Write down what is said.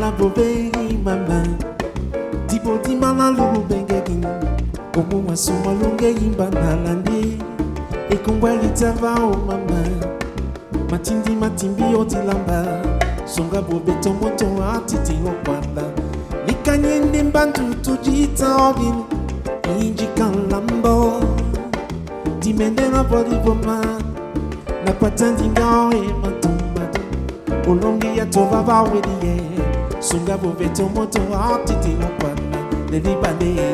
na bovei mama. Dibodima na lubengeki komo wasuma lungeyimba na landi. Ekongwa litava o oh, mama. Matindi matimbi oh, otilamba songa bobeto moto atiti okwala oh, likanyende mbantu tujita obin injikanlambo dimende na bolivoma na patandinga e matumbatu olongi ya tovava wedie songa bobeto moto atiti okwala lelibale